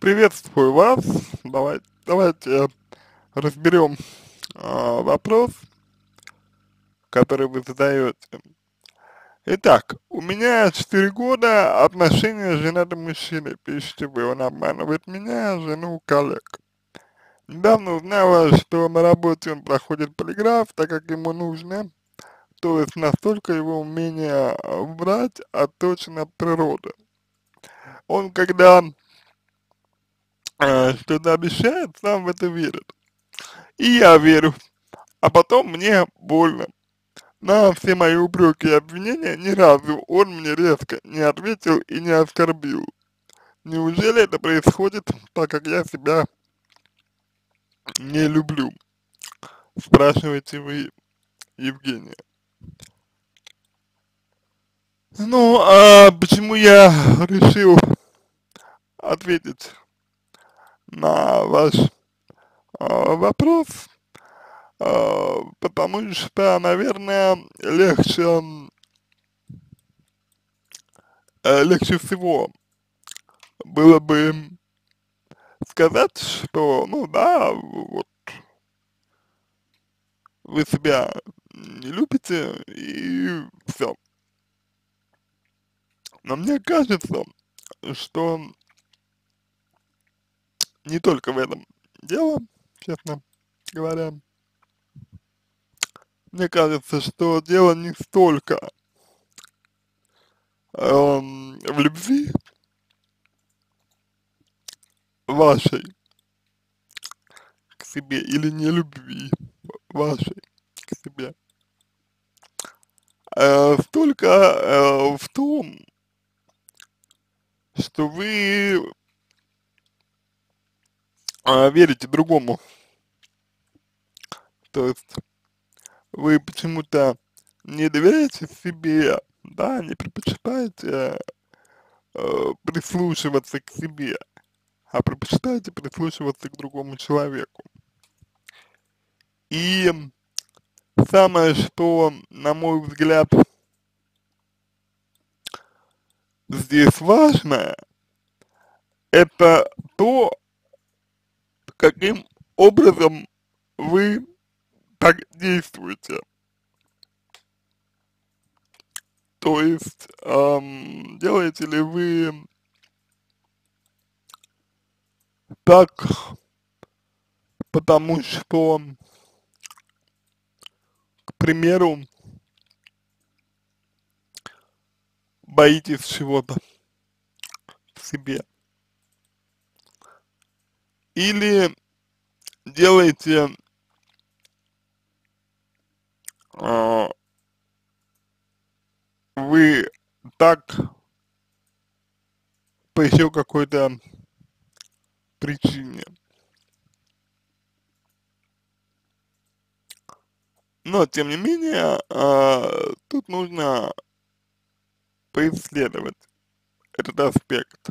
Приветствую вас. Давай, давайте разберем э, вопрос, который вы задаете. Итак, у меня 4 года отношения с женатым мужчиной, пишите вы, он обманывает меня, жену, коллег. Недавно узнала, что на работе он проходит полиграф, так как ему нужно, то есть настолько его умение врать отточено от природы. Он когда что-то обещает, сам в это верит. И я верю, а потом мне больно. На все мои упреки и обвинения ни разу он мне резко не ответил и не оскорбил. Неужели это происходит, так как я себя не люблю? Спрашиваете вы, Евгения. Ну, а почему я решил ответить на ваш э, вопрос, э, потому что, наверное, легче, э, легче всего было бы сказать, что, ну да, вот, вы себя не любите и все. Но мне кажется, что не только в этом дело, честно говоря. Мне кажется, что дело не столько эм, в любви вашей к себе или не любви вашей к себе, э, столько э, в том, что вы э, верите другому. То есть вы почему-то не доверяете себе, да, не предпочитаете э, прислушиваться к себе, а предпочитаете прислушиваться к другому человеку. И самое, что, на мой взгляд, здесь важное, это то, каким образом вы так действуете. То есть, эм, делаете ли вы так, потому что, к примеру, боитесь чего-то в себе. Или делаете э, вы так по еще какой-то причине. Но, тем не менее, э, тут нужно поисследовать этот аспект,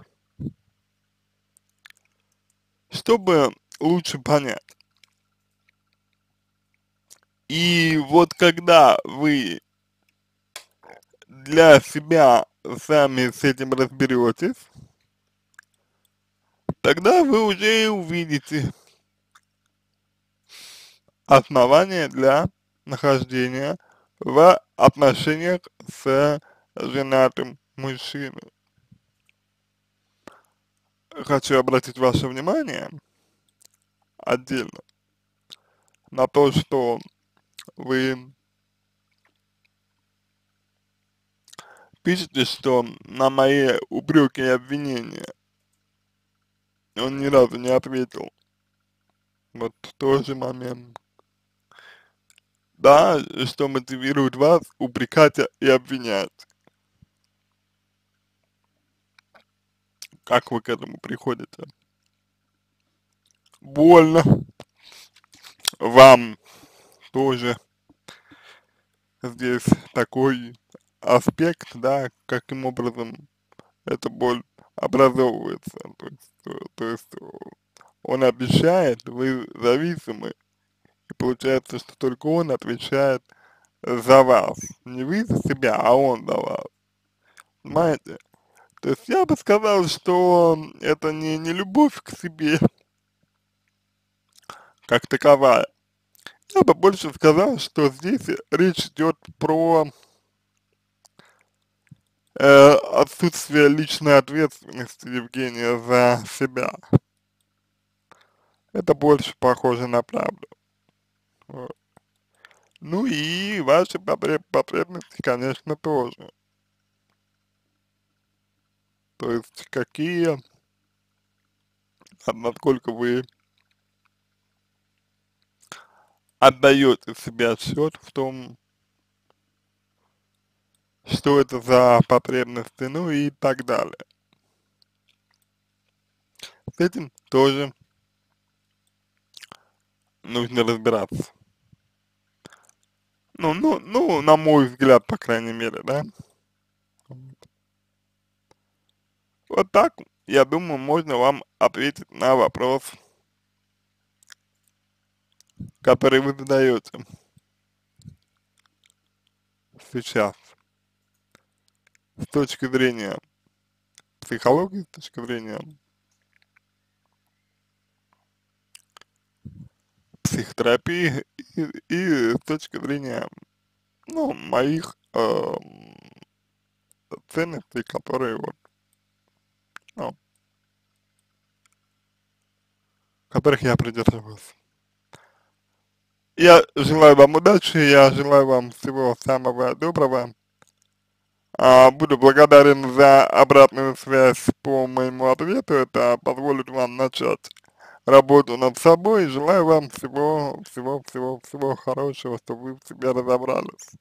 чтобы лучше понять. И вот когда вы для себя сами с этим разберетесь, тогда вы уже увидите основания для нахождения в отношениях с женатым мужчиной. Хочу обратить ваше внимание отдельно на то, что вы пишете, что на мои упреки и обвинения он ни разу не ответил. Вот тоже момент. Да, что мотивирует вас упрекать и обвинять. Как вы к этому приходите? Больно вам тоже здесь такой аспект, да, каким образом эта боль образовывается. То есть, то, то есть он обещает, вы зависимы, и получается, что только он отвечает за вас. Не вы за себя, а он за вас. Понимаете? То есть я бы сказал, что это не, не любовь к себе как таковая. Я бы больше сказал, что здесь речь идет про э, отсутствие личной ответственности Евгения за себя. Это больше похоже на правду. Вот. Ну и ваши потреб потребности, конечно, тоже. То есть какие, насколько вы отдаете себе отчет в том, что это за потребности, ну и так далее. С этим тоже нужно разбираться. Ну, ну, ну, на мой взгляд, по крайней мере, да. Вот так, я думаю, можно вам ответить на вопрос, который вы задаете. Сейчас. С точки зрения психологии, с точки зрения психотерапии и, и с точки зрения, ну, моих э, ценностей, которые вот, ну, которых я придерживаюсь. Я желаю вам удачи, я желаю вам всего самого доброго. А, буду благодарен за обратную связь по моему ответу, это позволит вам начать работу над собой. Желаю вам всего, всего, всего, всего хорошего, чтобы вы в себе разобрались.